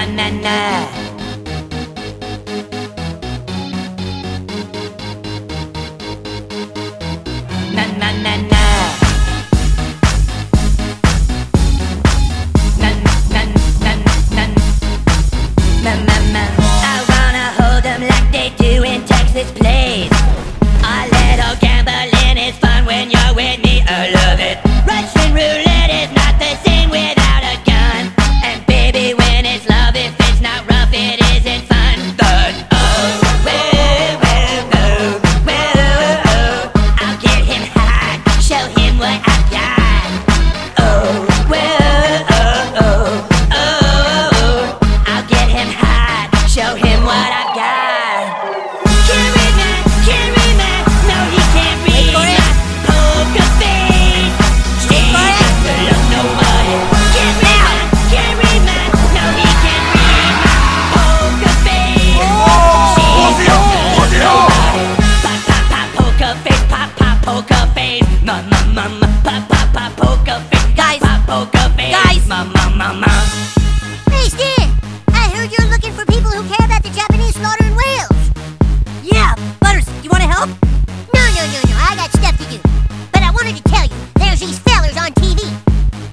na na na. Poker face. Ma, ma, ma, ma, pop, pop, pop, poker face. Guys. pop, poker face. Guys. Ma, ma, ma, ma. Hey, Stan! I heard you're looking for people who care about the Japanese slaughter in whales. Yeah, Butters, you want to help? No, no, no, no. I got stuff to do. But I wanted to tell you, there's these fellers on TV.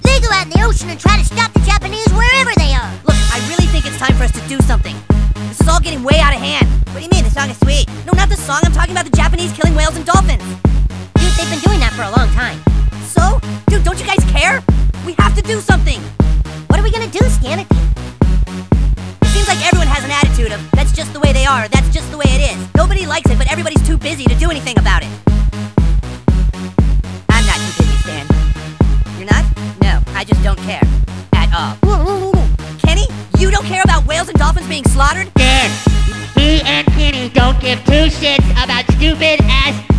They go out in the ocean and try to stop the Japanese wherever they are. Look, I really think it's time for us to do something. This is all getting way out of hand. What do you mean? The song is sweet. No, not the song. I'm talking about the Japanese killing whales and dolphins. So? Don't you guys care? We have to do something. What are we gonna do, Stan? It seems like everyone has an attitude of, that's just the way they are, that's just the way it is. Nobody likes it, but everybody's too busy to do anything about it. I'm not too busy, Stan. You're not? No, I just don't care. At all. Kenny, you don't care about whales and dolphins being slaughtered? Dan, me and Kenny don't give two shits about stupid ass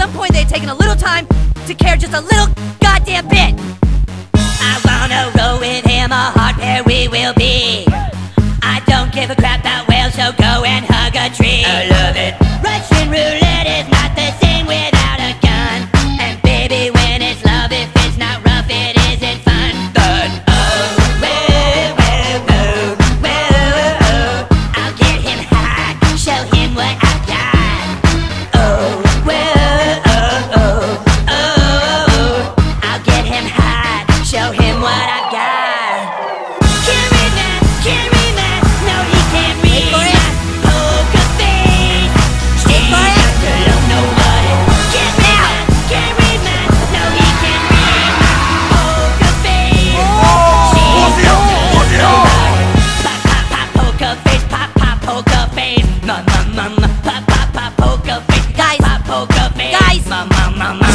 some point they had taken a little time to care just a little goddamn bit. I wanna roll with him a hard pair we will be. I don't give a crap about whales, so go and hug a tree. I love it. Russian roulette is my na na na na pa pa pa poker face guys pa poker face. Guys. Ma ma ma ma